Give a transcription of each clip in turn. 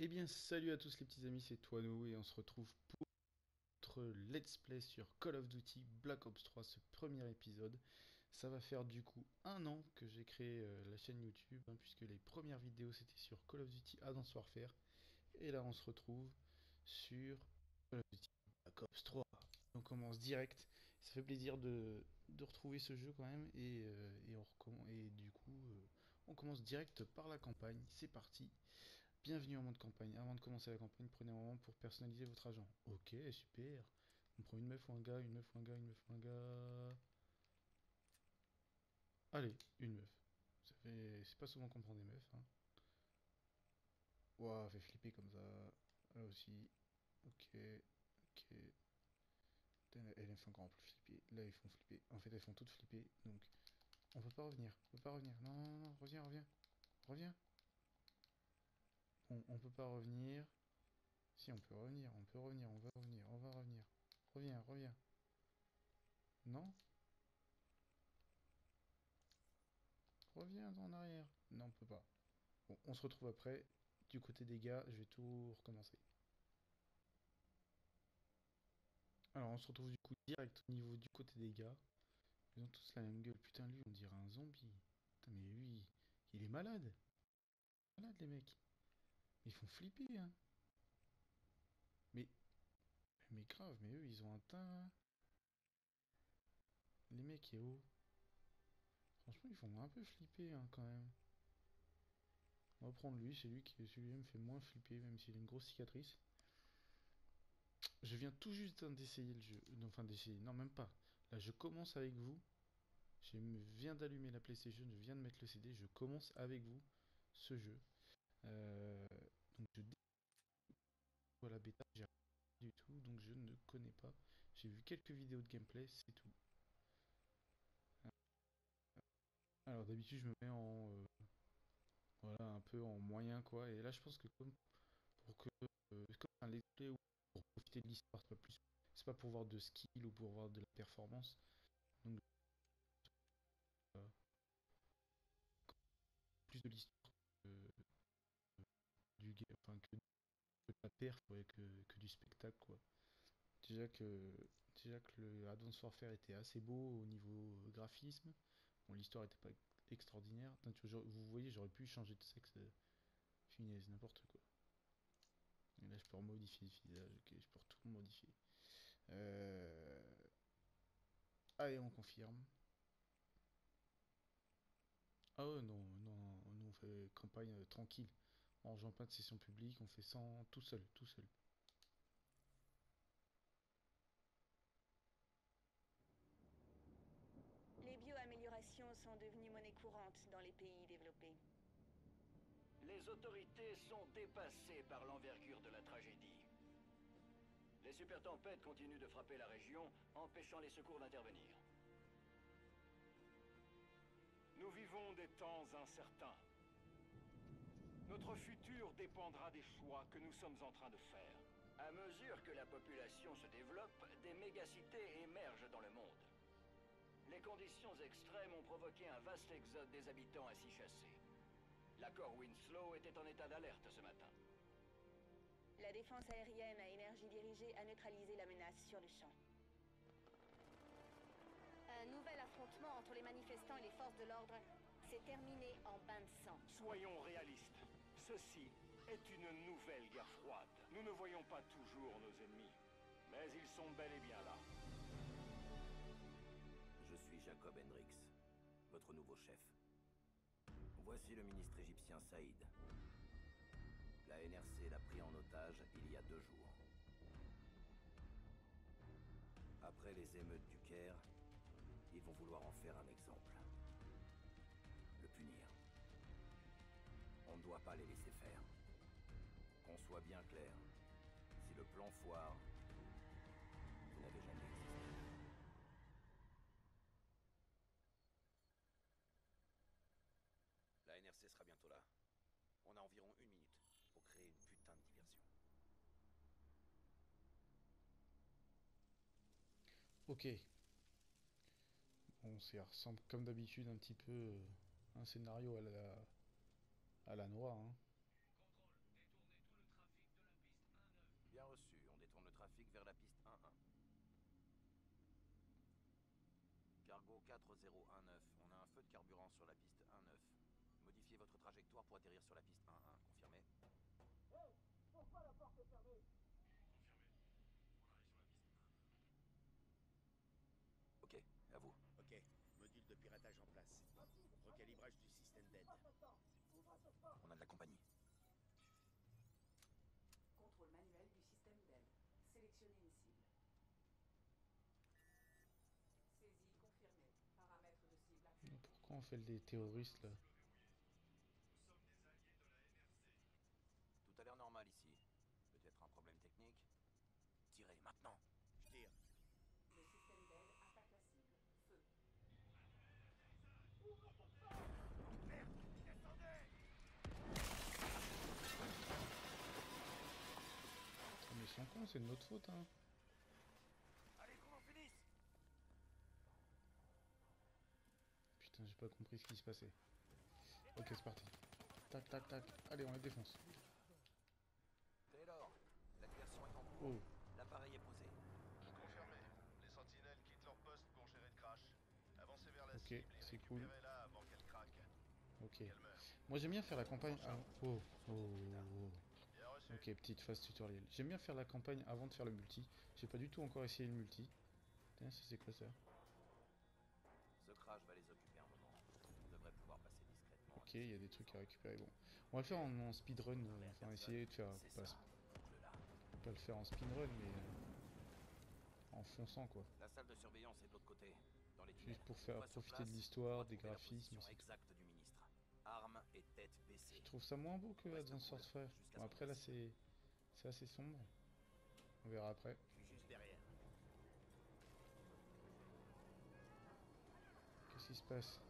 Eh bien, salut à tous les petits amis, c'est Toano et on se retrouve pour notre let's play sur Call of Duty Black Ops 3, ce premier épisode. Ça va faire du coup un an que j'ai créé euh, la chaîne YouTube, hein, puisque les premières vidéos c'était sur Call of Duty Advanced Warfare. Et là, on se retrouve sur Call of Duty Black Ops 3. On commence direct. Ça fait plaisir de, retrouver ce jeu quand même. Et, euh, du coup, euh, on commence direct par la campagne. C'est parti. Bienvenue en mode campagne. Avant de commencer la campagne, prenez un moment pour personnaliser votre agent. Ok, super. On prend une meuf ou un gars, une meuf ou un gars, une meuf ou un gars. Allez, une meuf. C'est pas souvent qu'on prend des meufs. Hein. Ouah, fait flipper comme ça. Là aussi. Ok, ok. Elles font encore plus flipper. Là, ils font flipper. En fait, elles font toutes flipper. Donc, on peut pas revenir. On peut pas revenir. Non, non, non, reviens, reviens. Reviens. On, peut pas revenir. Si, on peut revenir, on peut revenir, on va revenir, on va revenir. Reviens, reviens. Non? Reviens en arrière. Non, on peut pas. Bon, on se retrouve après. Du côté des gars, je vais tout recommencer. Alors, on se retrouve du coup direct au niveau du côté des gars. Ils ont tous la même gueule. Putain, lui, on dirait un zombie. Putain, mais lui, il est malade. Malade, les mecs. Ils font flipper, hein. Mais, mais grave, mais eux, ils ont un teint. Les mecs, et oh. Franchement, ils font un peu flipper, hein, quand même. On va prendre lui, c'est lui qui me fait moins flipper, même s'il a une grosse cicatrice. Je viens tout juste hein, d'essayer le jeu. Non, enfin, d'essayer. Non, même pas. Là, je commence avec vous. Je viens d'allumer la PlayStation, je viens de mettre le CD. Je commence avec vous ce jeu. Euh, donc, je découvre la bêta. J'ai du tout, donc je ne connais pas. J'ai vu quelques vidéos de gameplay, c'est tout. Alors, d'habitude, je me mets en. euh, voilà, un peu en moyen, quoi. Et là, je pense que comme pour que. euh, ou pour profiter de l'histoire, c'est pas plus. C'est pas pour voir de skill ou pour voir de la performance. Donc. euh, plus de l'histoire que, que la perf, ouais, que, que du spectacle, quoi. Déjà que, déjà que le Advanced Warfare était assez beau au niveau euh, graphisme. Bon, l'histoire était pas extraordinaire. Vous voyez, j'aurais pu changer de sexe. euh, Finesse, n'importe quoi. Et là, je peux modifier le visage, ok, je peux tout modifier. Euh... Allez, on confirme. Ah ouais, non, non, on fait campagne tranquille. On rejoint pas de session publique, on fait sans tout seul, tout seul. Les bioaméliorations sont devenues monnaie courante dans les pays développés. Les autorités sont dépassées par l'envergure de la tragédie. Les super tempêtes continuent de frapper la région, empêchant les secours d'intervenir. Nous vivons des temps incertains. Notre futur dépendra des choix que nous sommes en train de faire. À mesure que la population se développe, des mégacités émergent dans le monde. Les conditions extrêmes ont provoqué un vaste exode des habitants ainsi chassés. L'accord Winslow était en état d'alerte ce matin. La défense aérienne à énergie dirigée a neutralisé la menace sur le champ. Un nouvel affrontement entre les manifestants et les forces de l'ordre s'est terminé en bain de sang. Soyons réalistes. Ceci est une nouvelle guerre froide. Nous ne voyons pas toujours nos ennemis, mais ils sont bel et bien là. Je suis Jacob Hendricks, votre nouveau chef. Voici le ministre égyptien Saïd. La NRC l'a pris en otage il y a deux jours. Après les émeutes du Caire, ils vont vouloir en faire un exemple. Le punir. On ne doit pas les laisser faire. Qu'on soit bien clair. Si le plan foire, vous n'avez jamais existé. La NRC sera bientôt là. On a environ une minute pour créer une putain de diversion. Ok. Bon, ça ressemble comme d'habitude un petit peu euh, à un scénario à la, à la noix. Hein. Bien reçu, on détourne le trafic vers la piste 1-1. Cargo 4019, on a un feu de carburant sur la piste 1-9. Modifiez votre trajectoire pour atterrir sur la piste 1-1. On fait des terroristes là Tout a l'air normal ici. Peut-être un problème technique Tirez, maintenant Je tire. Le système d'aide attaque la cible. Feu. Mais ils sont cons, c'est de notre faute hein. Allez, qu'on en finisse Putain, j'ai pas compris ce qui se passait. Ok, c'est parti. Tac, tac, tac. Allez, on les défonce. Taylor, la diversion est en cours. Oh, L'appareil est posé. Confirmé. Les sentinelles quittent leur poste pour gérer le crash. Avancez vers la Ok, cible et c'est cool. récupérez-la avant qu'elle craque. ok. Moi j'aime bien faire la campagne. avant- Oh, oh, oh. Bien reçu. Ok, petite phase tutoriel. J'aime bien faire la campagne avant de faire le multi. J'ai pas du tout encore essayé le multi. Tiens, c'est quoi ça? Ok, il y a des trucs à récupérer. Bon, on va le faire en, en speedrun. Enfin, essayer de faire. Pas, ça. Boucle-la. pas le faire en speedrun, mais. euh, en fonçant quoi. La salle de surveillance est de l'autre côté, dans les. Juste pour faire profiter de l'histoire, on des graphismes. position c'est tout. exacte du ministre. Armes et tête baissée. Je trouve ça moins beau que Advance Warfare. Bon, après là c'est c'est assez sombre. On verra après. Je suis juste derrière. Qu'est-ce qui se passe?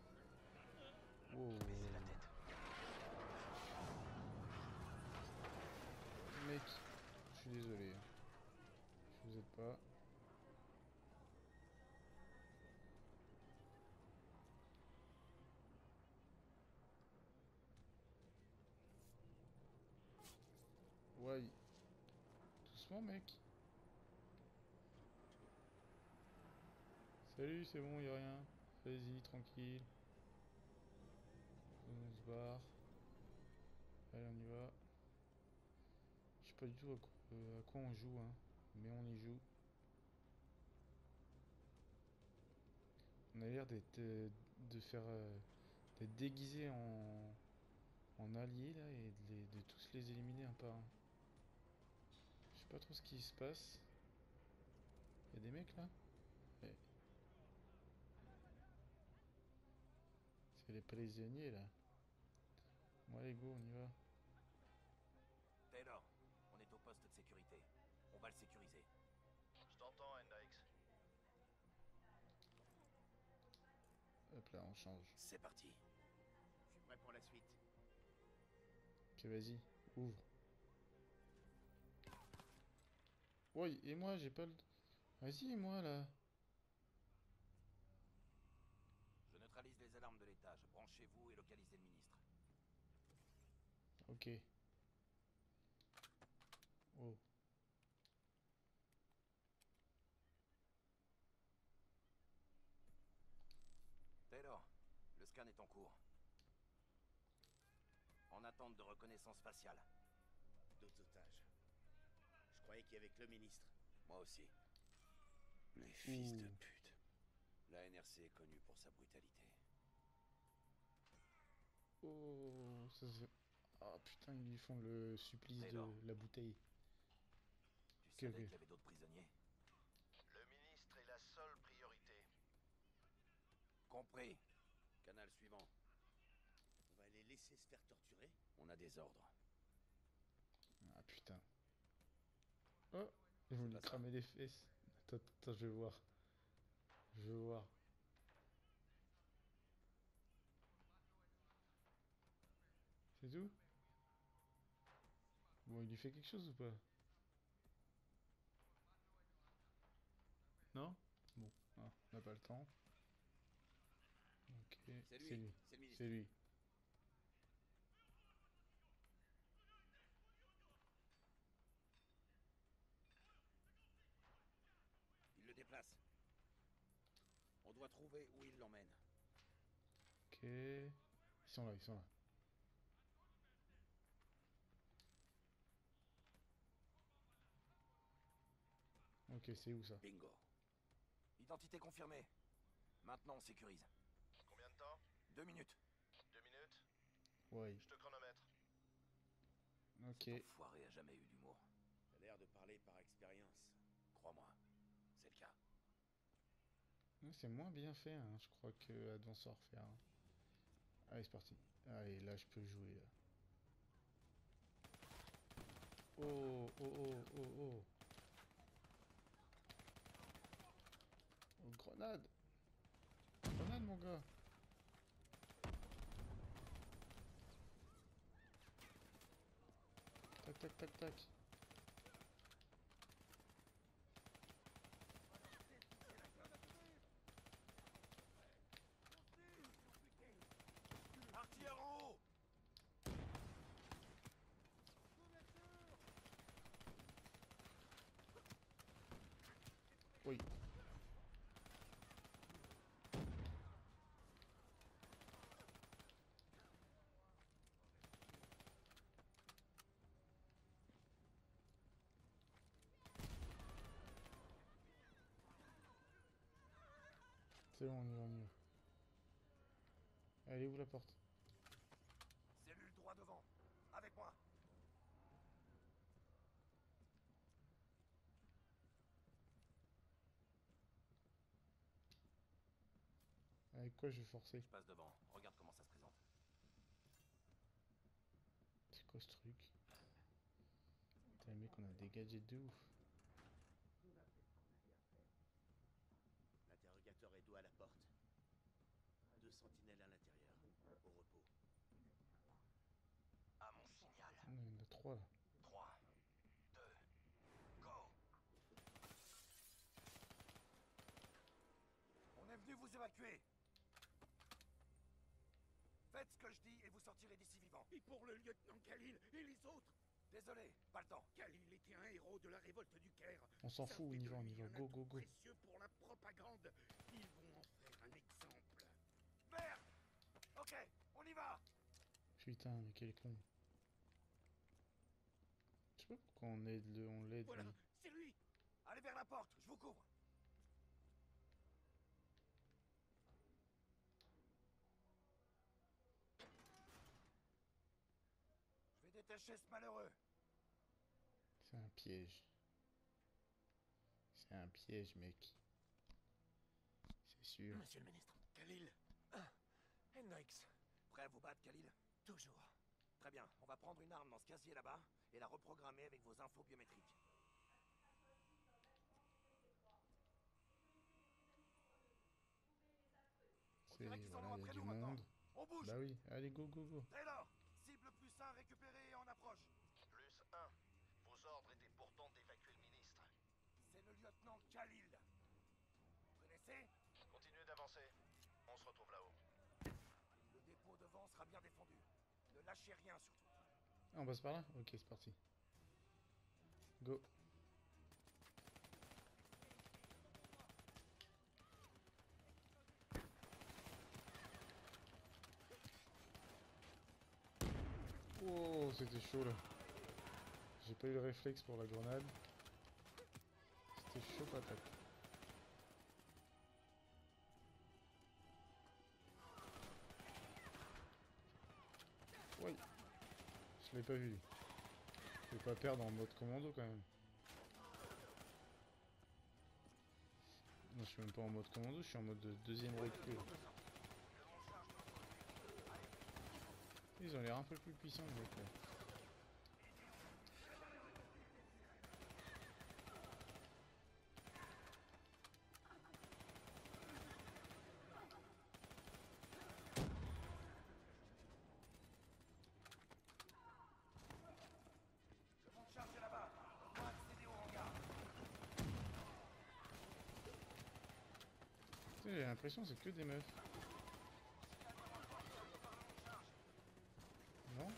Wow. Baissez la tête. Mec, je suis désolé. Je vous aide pas. Ouais. Doucement, mec. Salut, c'est bon, y a rien. Vas-y, tranquille. Allez, on y va. Je sais pas du tout à quoi, euh, à quoi on joue, hein. Mais on y joue. On a l'air d'être euh, de faire euh, d'être déguisé en en alliés là et de, les- de tous les éliminer un par un. Je sais pas trop ce qui se passe. Y a des mecs là? Ouais. C'est les prisonniers là. Bon allez go, on y va. Taylor, on est au poste de sécurité. On va le sécuriser. Je t'entends, Hendrix. Hop là, on change. C'est parti. Je suis prêt pour la suite. Ok, vas-y, ouvre. Oui, et moi, j'ai pas le... Vas-y, moi, là. Je neutralise les alarmes de l'étage. Branchez-vous et localisez le ministre. Ok. Oh. Taylor, le scan est en cours. En attente de reconnaissance faciale. D'autres otages. Je croyais qu'il y avait que le ministre. Moi aussi. Les fils de pute. La NRC est connue pour sa brutalité. Oh, ça c'est... Ah putain, ils lui font le supplice de la bouteille. Tu savais qu'il y avait d'autres prisonniers Le ministre est la seule priorité. Compris. Canal suivant. On va les laisser se faire torturer On a des ordres. Ah putain. Oh, ils vont lui cramer les fesses. Attends, attends, je vais voir. Je vais voir. C'est tout? Bon, il lui fait quelque chose ou pas? Non? Bon, ah, on n'a pas le temps. Ok, C'est lui, lui. c'est ministre. C'est lui. Il le déplace. On doit trouver où il l'emmène. Ok. Ils sont là, ils sont là. Ok, c'est où ça Bingo. Identité confirmée. Maintenant, on sécurise. Combien de temps? Deux minutes. Deux minutes? Ouais. Je te chronomètre. Ok. Cet enfoiré a jamais eu d'humour. T'as l'air de parler par expérience. Crois-moi, c'est le cas. C'est moins bien fait, hein, je crois, que Advance Warfare. hein. Allez, c'est parti. Allez, là, je peux jouer. Là. Oh, oh, oh, oh, oh. Oh, grenade Grenade, mon gars Tac, tac, tac, tac. Oui. C'est bon, on y va. Allez, où la porte? Cellule droit devant. Avec moi. Avec quoi je vais forcer? Je passe devant. Regarde comment ça se présente. C'est quoi ce truc? Putain, mec, on a des gadgets de ouf. 3. 2, go On est venu vous évacuer Faites ce que je dis et vous sortirez d'ici vivant. Et pour le lieutenant Khalil et les autres? Désolé, pas le temps. Khalil était un héros de la révolte du Caire. On s'en fout, on y va, on y va, go, go, go. précieux pour la propagande. Ils vont en faire un exemple. Ok, on y va Putain, mais quel con. Je sais pas pourquoi on aide le, on l'aide. Voilà, c'est lui Allez vers la porte, je vous couvre Je vais détacher ce malheureux. C'est un piège. C'est un piège, mec. C'est sûr. Monsieur le ministre. Khalil. Hendrix. Prêt à vous battre, Khalil? Toujours. Très bien, on va prendre une arme dans ce casier là-bas et la reprogrammer avec vos infos biométriques. On C'est voilà, il y a après du nous maintenant. monde. On bouge Bah oui, allez go go go. Taylor Cible plus 1 récupérée et en approche. Plus un. Vos ordres étaient pourtant d'évacuer le ministre. C'est le lieutenant Khalil. Vous connaissez? Continuez d'avancer. On se retrouve là-haut. Le dépôt devant sera bien défendu. Lâchez rien surtout. Ah, on passe par là Ok, c'est parti. Go. Oh, c'était chaud là. J'ai pas eu le réflexe pour la grenade. C'était chaud patate. Vu. Je vais pas perdre en mode commando quand même. Non, je suis même pas en mode commando, je suis en mode de- deuxième recul. Ils ont l'air un peu plus puissants là. Je monte charger là-bas. On doit accéder au hangar. Tu sais, J'ai l'impression que c'est que des meufs. Non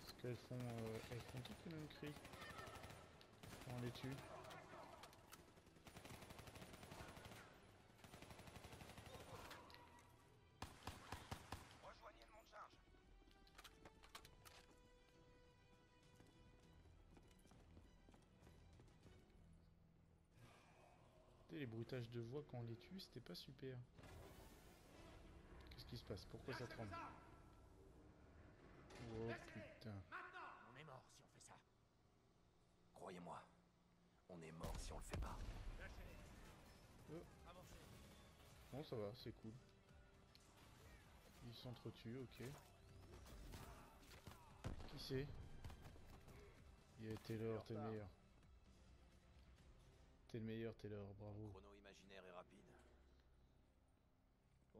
Parce qu'elles font, euh, elles font toutes le même cri. Quand on les tue. De voix quand on les tue, c'était pas super. Qu'est-ce qui se passe? Pourquoi ça tremble? Oh putain. On est mort si on fait ça. Croyez-moi, on est mort si on le fait pas. Bon, ça va, c'est cool. Ils s'entretuent, ok. Qui c'est? Taylor, t'es le meilleur. T'es le meilleur, Taylor, bravo.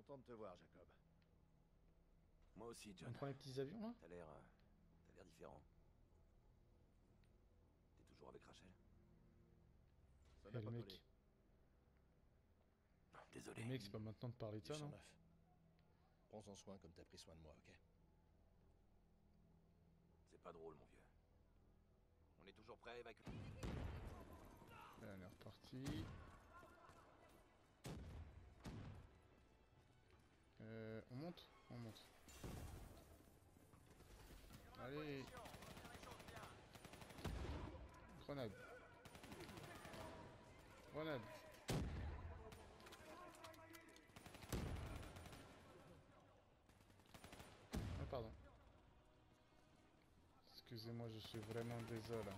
Content de te voir, Jacob. Moi aussi, On John. prend les petits avions là? T'as l'air. euh, T'as l'air différent. T'es toujours avec Rachel? Ça Eh, n'a pas mec, collé. Désolé. le mec, c'est pas maintenant de parler de ça, non? 1009. Prends-en soin comme t'as pris soin de moi, ok? C'est pas drôle, mon vieux. On est toujours prêt à évacuer. Là, on est reparti. Euh, on monte On monte. Allez Grenade. Grenade. Ah, pardon. Excusez-moi, je suis vraiment désolé.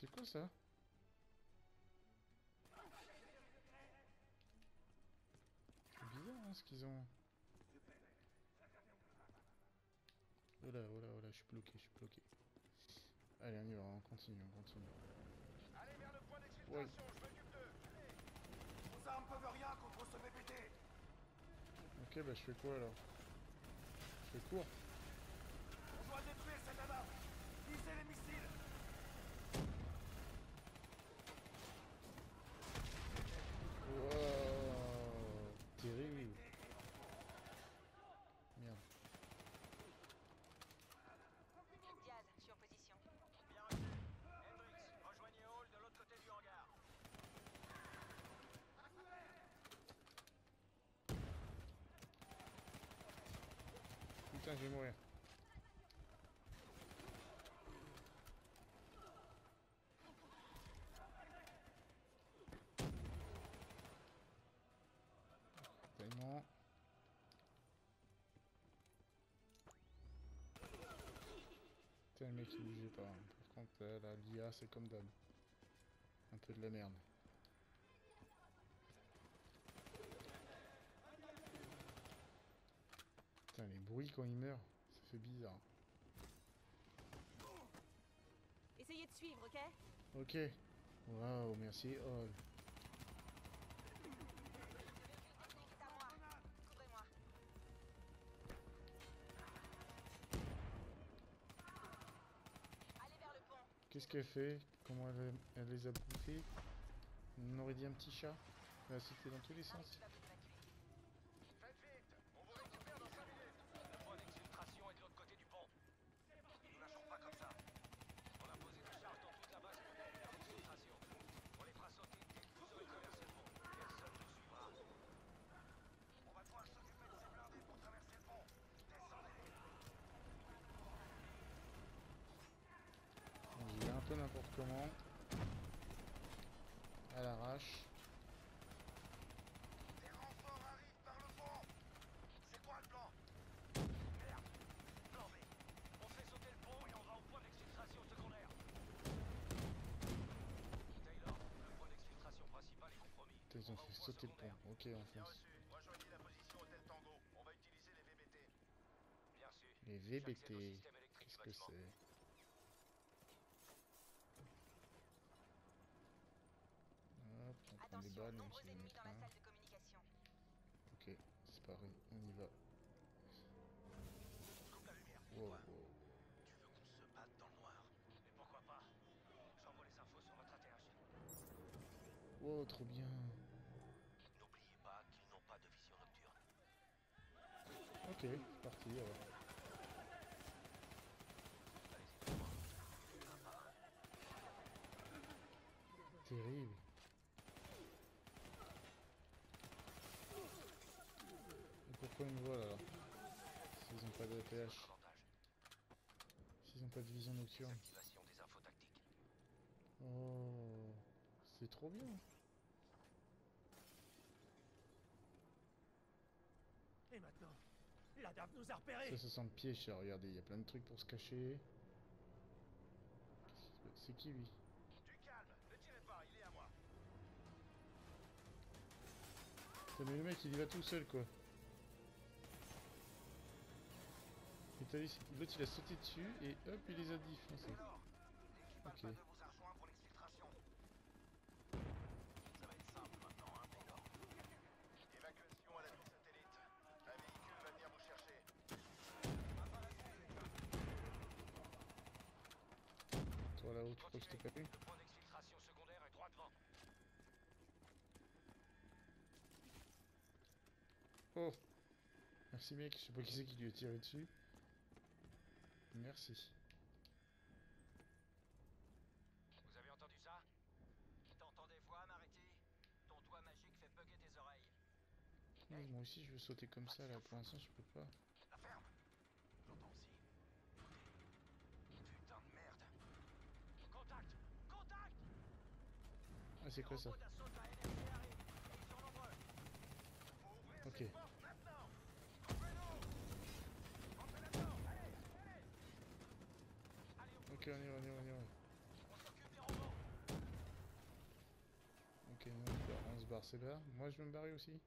C'est quoi ça C'est bizarre hein, ce qu'ils ont. Oh là, oh là, oh là, je suis bloqué, je suis bloqué. Allez, on y va, on continue, on continue. Allez vers le point Ouais. d'exfiltration, je m'occupe d'eux Vos armes peuvent rien contre ce BPT. Ok, bah je fais quoi alors? Je fais court. On doit détruire cette alarme. Visez les missiles. Wow, terrible. Merde. Diaz, je suis en position. Bien reçu. Hendrix, rejoignez Hall de l'autre côté du hangar. Putain, je vais mourir. Tellement. Putain, pas. hein. Par contre, euh, la l'IA c'est comme d'hab. Un peu de la merde. Bruits quand il meurt, ça fait bizarre. Essayez de suivre, ok? Ok. Waouh, merci. Oh. Qu'est-ce qu'elle fait? Comment elle, elle les a bouffés? On aurait dit un petit chat. Elle a sauté dans tous les sens. qui va vous évacuer. Faites vite, on vous récupère dans 5 minutes. Le point d'exfiltration est de l'autre côté du pont. Nous ne lâcherons pas comme ça. On a posé des charges dans toute la base pour couper leur exfiltration. On les fera sauter dès que vous aurez traversé le pont. Personne ne suivra. On va devoir s'occuper de ces blindés pour traverser le pont. Descendez. On y va un peu n'importe comment. À l'arrache. Les renforts arrivent par le pont C'est quoi le plan Merde. Plan B. On fait sauter le pont et on va au point d'exfiltration secondaire. Taylor, le point d'exfiltration principal est compromis. Putain, Ils ont On va au fait point sauter le pont. Ok, on fonce. Rejoignez la position Hôtel Tango. On va utiliser les VBT. Bien sûr. Les VBT. Qu'est-ce que c'est Hop, on prend des Attention, balles, même nombreux si j'en ai ennemis dans la plein. salle de communication. Ok, c'est pareil, on y va. Coupe la lumière. Wow, wow. tu veux qu'on se batte dans le noir Mais pourquoi pas? J'envoie les infos sur votre ATH. Wow, trop bien. N'oubliez pas qu'ils n'ont pas de vision nocturne. Ok, c'est parti alors. Terrible. Et pourquoi ils me volent alors S'ils ont pas d'APH, Davantage. s'ils ont pas de vision nocturne. Activation des infos tactiques. Oh, c'est trop bien. Et maintenant La dame nous a repérés Ça, ça sent le piège, ça. Regardez, il y a plein de trucs pour se cacher. C'est qui lui? Du calme, ne tirez pas, il est à moi. Putain, mais le mec il y va tout seul quoi. L'autre il a sauté dessus et hop il les a défoncés. Ok. Toi là-haut, tu crois que je t'ai pas. Oh Merci mec, je sais pas qui c'est qui lui a tiré dessus. Merci. Vous avez entendu ça? T'entends des voix, Mariti? Ton doigt magique fait bugger tes oreilles. Ouais, moi aussi je veux sauter comme ça là, pour l'instant je peux pas. La ferme! J'entends aussi. Putain de merde. Contact! Contact! Ah c'est quoi ça? Robot d'assaut de la NSC arrive, et ils sont nombreux. Faut ouvrir Ok. cette porte maintenant. Ouvrez-nous Entrez là-dedans, allez, allez Allez, on, Ok on y va, on y va, on y va. on s'occupe des robots Ok, on se barre, on se barre, c'est là. Moi je vais me barrer aussi.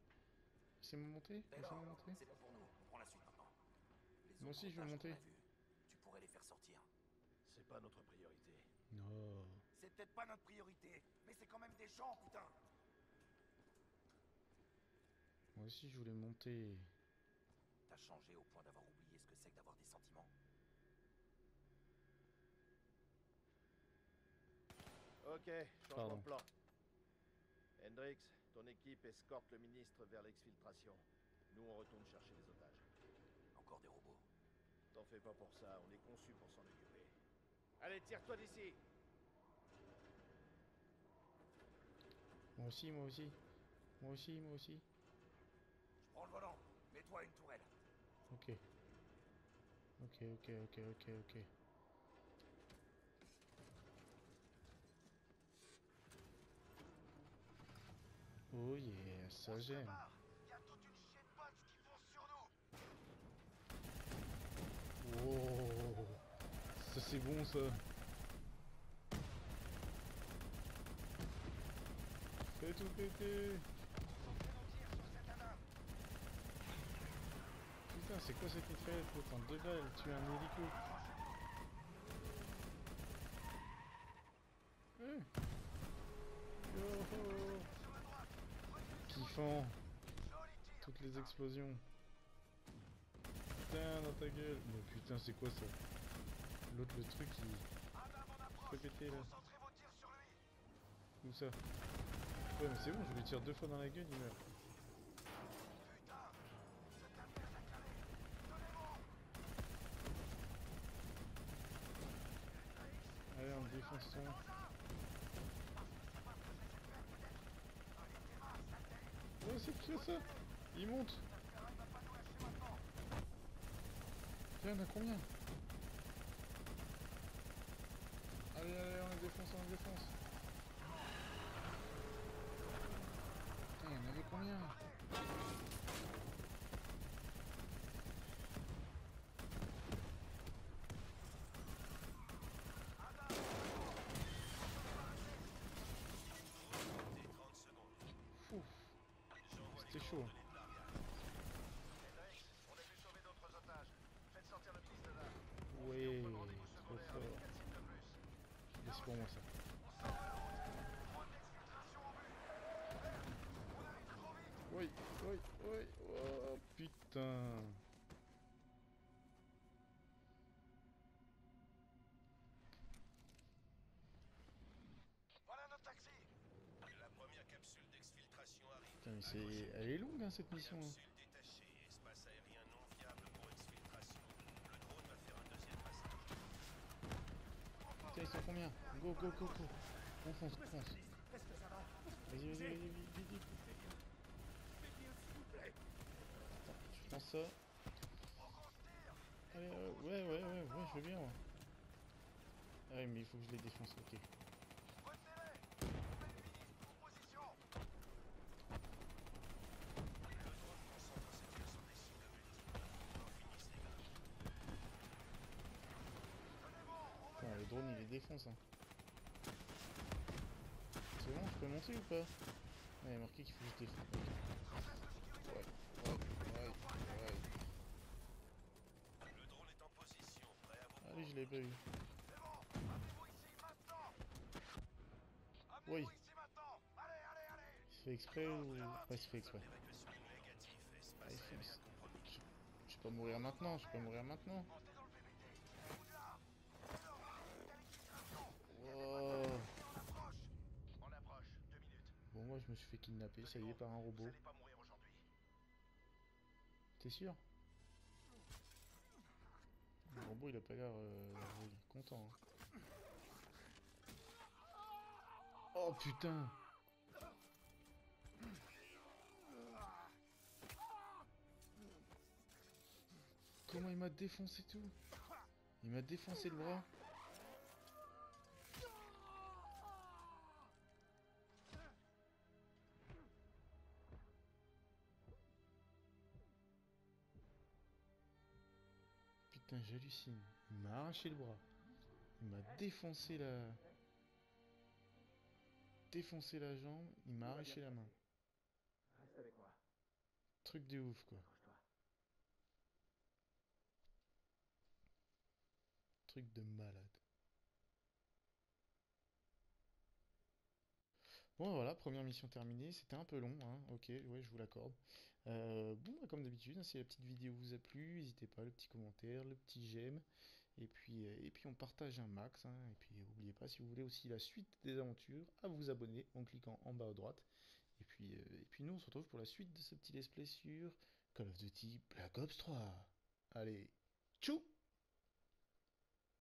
Laissez-moi monter Laissez-moi monter c'est bon pour nous. On prend la suite maintenant. Les Moi aussi, je vais monter. Tu pourrais les faire sortir. C'est pas notre priorité. Non. C'est peut-être pas notre priorité, mais c'est quand même des gens, putain Moi aussi je voulais monter. T'as changé au point d'avoir oublié ce que c'est que d'avoir des sentiments Ok, changement Pardon. de plan. Hendrix, ton équipe escorte le ministre vers l'exfiltration. Nous, on retourne chercher les otages. Encore des robots. T'en fais pas pour ça, on est conçu pour s'en occuper. Allez, tire-toi d'ici Moi aussi, moi aussi. Moi aussi, moi aussi. Je prends le volant. Mets-toi une tourelle. Ok. Ok, ok, ok, ok, ok. Oh yeah, ça j'aime. De Oh, ça c'est bon ça. Fais tout péter. Putain, c'est quoi cette mitraillette en deux balles, tu as un hélico. Eh. Yo-ho. Toutes les explosions. Putain, dans ta gueule. Mais putain, c'est quoi ça? L'autre, le truc, il... péter là. Où ça? Ouais, mais c'est bon, je lui tire deux fois dans la gueule, il meurt. Allez, on défonce son. Ouais, c'est qui ça. Il monte. Tiens, on a combien? Allez, allez, on le défonce, on le défonce. Putain, il avait combien Fou. C'était chaud. Hendrix, on a dû sauver d'autres otages. Faites sortir le ministre de là. Rendez-vous trop fort. pour moi ça. Oui, oui, oui. Oh putain. Voilà notre taxi La première capsule d'exfiltration arrive. Putain, mais Elle est longue hein, cette mission. Putain, ils sont combien Go, go, go, go. On fonce, on fonce. Vas-y, vas-y, vas-y, vite, vite, je prends ça. Euh, ouais, ouais, ouais, ouais, je veux bien. ouais. Ah oui, mais il faut que je les défonce, ok. Putain, le drone il les défonce. Hein. C'est bon, je peux monter ou pas? Ouais, il a marqué qu'il faut que je défonce. Ouais, ouais, ouais, ouais. Le drone est en position, prêt à Allez, je l'ai pas eu. Oui. Il se fait exprès ou... Ouais, se exprès? Ah, il espace fait- compromis. Je peux pas mourir maintenant, je peux pas mourir maintenant. Wow. On approche, deux minutes. Bon, moi je me suis fait kidnapper, ça y est, par un robot. T'es sûr? Le robot il a pas l'air euh, content. hein. Oh putain Comment il m'a défoncé tout? Il m'a défoncé le bras? Putain, j'hallucine. Il m'a arraché le bras. Il m'a défoncé la... Défoncé la jambe. Il m'a arraché la main. Reste avec moi. Truc de ouf, quoi. Truc de malade. Bon voilà, première mission terminée, c'était un peu long, hein, ok, ouais, je vous l'accorde. Euh, bon, bah, comme d'habitude, hein, si la petite vidéo vous a plu, n'hésitez pas, le petit commentaire, le petit j'aime, et puis, euh, et puis on partage un max, hein, et puis n'oubliez pas, si vous voulez aussi la suite des aventures, à vous abonner en cliquant en bas à droite. Et puis, euh, et puis nous, on se retrouve pour la suite de ce petit let's play sur Call of Duty Black Ops 3. Allez, tchou